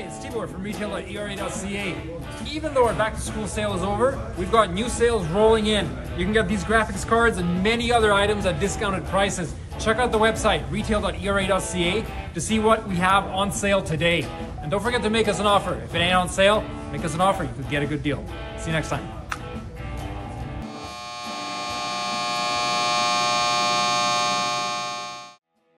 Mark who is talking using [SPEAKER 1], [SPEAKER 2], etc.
[SPEAKER 1] Hi, it's Tibor from retail.era.ca. Even though our back to school sale is over, we've got new sales rolling in. You can get these graphics cards and many other items at discounted prices. Check out the website retail.era.ca to see what we have on sale today. And don't forget to make us an offer. If it ain't on sale, make us an offer. You could get a good deal. See you next time.